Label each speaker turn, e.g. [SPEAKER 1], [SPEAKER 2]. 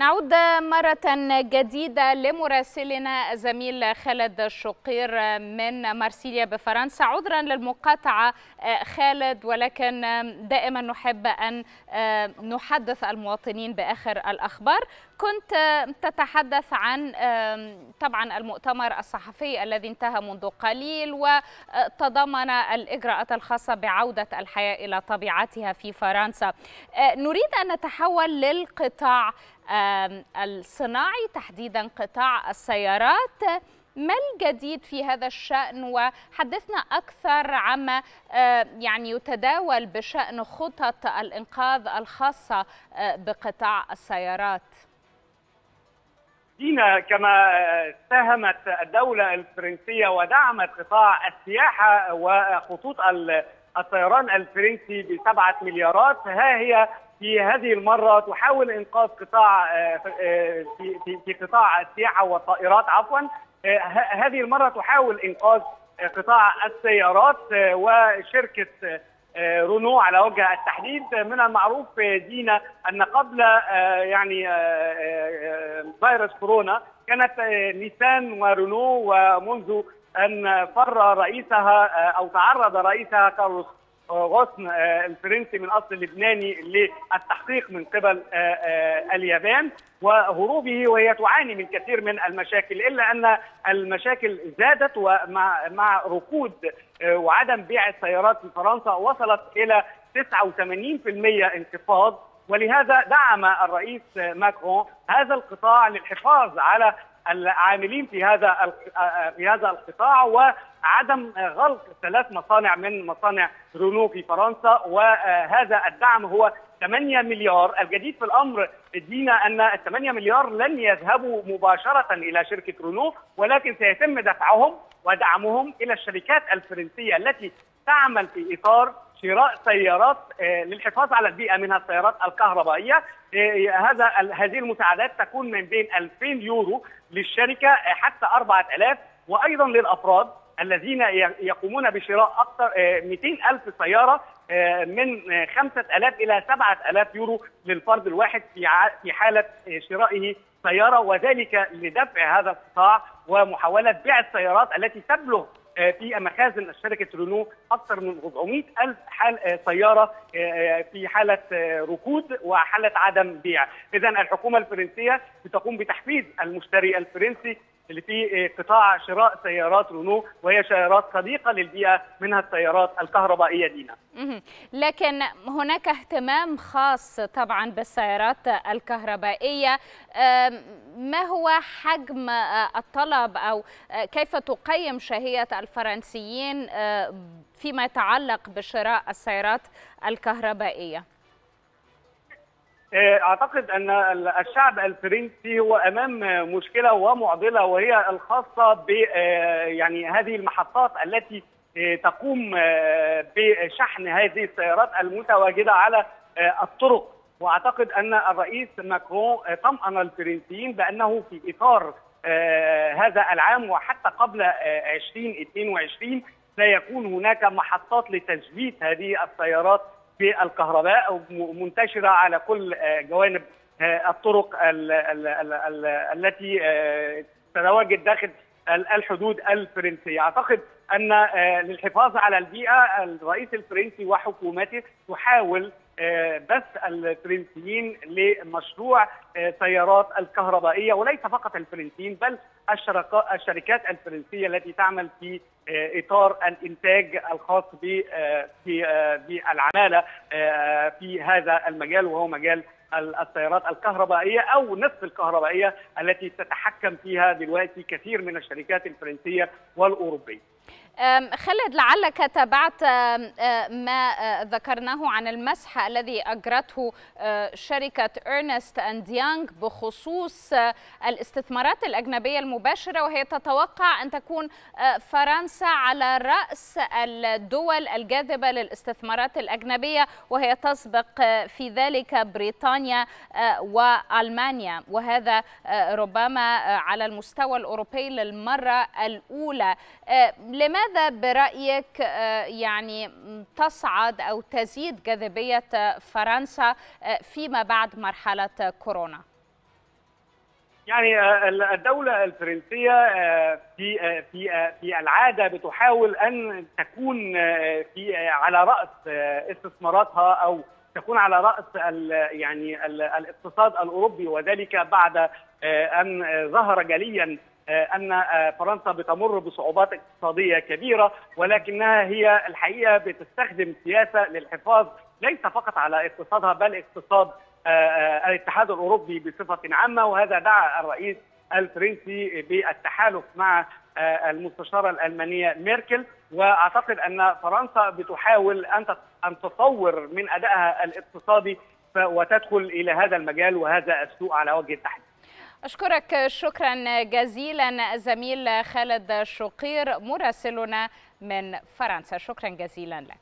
[SPEAKER 1] نعود مرة جديدة لمراسلنا زميل خالد الشقير من مارسيليا بفرنسا عذرا للمقاطعة خالد ولكن دائما نحب أن نحدث المواطنين بآخر الأخبار. كنت تتحدث عن طبعا المؤتمر الصحفي الذي انتهى منذ قليل وتضمن الإجراءات الخاصة بعودة الحياة إلى طبيعتها في فرنسا. نريد أن نتحول للقطاع الصناعي تحديدا قطاع السيارات ما الجديد في هذا الشأن؟ وحدثنا أكثر عما يعني يتداول بشأن خطط الإنقاذ الخاصة بقطاع السيارات.
[SPEAKER 2] دينا كما ساهمت الدولة الفرنسية ودعمت قطاع السياحة وخطوط الطيران الفرنسي بسبعة مليارات ها هي في هذه المرة تحاول إنقاذ قطاع في, في, في قطاع السياحة والطائرات عفوا. هذه المرة تحاول إنقاذ قطاع السيارات وشركة رونو على وجه التحديد. من المعروف دينا أن قبل يعني فيروس كورونا كانت نيسان ورونو ومنذ أن فر رئيسها أو تعرض رئيسها كارلوس غصن الفرنسي من أصل لبناني للتحقيق من قبل اليابان وهروبه وهي تعاني من كثير من المشاكل إلا أن المشاكل زادت ومع مع ركود وعدم بيع السيارات في فرنسا وصلت إلى 89% انخفاض ولهذا دعم الرئيس ماكرون هذا القطاع للحفاظ على العاملين في هذا في هذا القطاع وعدم غلق ثلاث مصانع من مصانع رونو في فرنسا. وهذا الدعم هو 8 مليار. الجديد في الأمر دينا أن ال 8 مليار لن يذهبوا مباشرة إلى شركة رونو ولكن سيتم دفعهم ودعمهم إلى الشركات الفرنسية التي تعمل في إطار شراء سيارات للحفاظ على البيئة منها السيارات الكهربائية. هذا هذه المساعدات تكون من بين 2000 يورو للشركة حتى 4000 وأيضا للأفراد الذين يقومون بشراء أكثر 200 ألف سيارة من 5000 إلى 7000 يورو للفرد الواحد في في حالة شرائه سيارة. وذلك لدفع هذا القطاع ومحاولة بيع السيارات التي تبلغ في مخازن شركة رونو أكثر من 400 ألف حال سيارة في حالة ركود وحالة عدم بيع، اذا الحكومة الفرنسية بتقوم بتحفيز المشتري الفرنسي اللي في قطاع شراء سيارات رونو وهي سيارات صديقة للبيئة منها السيارات الكهربائية دينا.
[SPEAKER 1] لكن هناك اهتمام خاص طبعا بالسيارات الكهربائية ما هو حجم الطلب أو كيف تقيم شهية الفرنسيين فيما يتعلق بشراء السيارات الكهربائية؟
[SPEAKER 2] أعتقد أن الشعب الفرنسي هو أمام مشكلة ومعضلة وهي الخاصة ب يعني هذه المحطات التي تقوم بشحن هذه السيارات المتواجدة على الطرق. وأعتقد أن الرئيس ماكرون طمأن الفرنسيين بأنه في إطار هذا العام وحتى قبل 2022 سيكون هناك محطات لتجديد هذه السيارات بالكهرباء منتشره على كل جوانب الطرق التي تتواجد داخل الحدود الفرنسية، أعتقد أن للحفاظ على البيئة الرئيس الفرنسي وحكومته تحاول بث الفرنسيين لمشروع سيارات الكهربائية وليس فقط الفرنسيين بل الشركات الفرنسية التي تعمل في إطار الإنتاج الخاص بالعمالة في هذا المجال وهو مجال السيارات الكهربائية أو نصف الكهربائية التي تتحكم فيها دلوقتي كثير من الشركات الفرنسية والأوروبية.
[SPEAKER 1] خالد لعلك تابعت ما ذكرناه عن المسح الذي أجرته شركة إرنست أند يانغ بخصوص الاستثمارات الأجنبية المباشرة وهي تتوقع أن تكون فرنسا على رأس الدول الجاذبة للاستثمارات الأجنبية وهي تسبق في ذلك بريطانيا وألمانيا. وهذا ربما على المستوى الأوروبي للمرة الأولى. لماذا برأيك يعني تصعد أو تزيد جاذبية فرنسا فيما بعد مرحلة كورونا؟
[SPEAKER 2] يعني الدولة الفرنسية في في في العادة بتحاول أن تكون في على رأس استثماراتها أو تكون على رأس يعني الاقتصاد الأوروبي وذلك بعد أن ظهر جليا أن فرنسا بتمر بصعوبات اقتصادية كبيرة ولكنها هي الحقيقة بتستخدم سياسة للحفاظ ليس فقط على اقتصادها بل اقتصاد الاتحاد الأوروبي بصفة عامة وهذا دعا الرئيس الفرنسي بالتحالف مع المستشارة الألمانية ميركل وأعتقد أن فرنسا بتحاول أن أن تطور من أدائها الاقتصادي وتدخل إلى هذا المجال وهذا السوق على وجه التحديد.
[SPEAKER 1] أشكرك شكرا جزيلا زميل خالد شقير مراسلنا من فرنسا. شكرا جزيلا لك.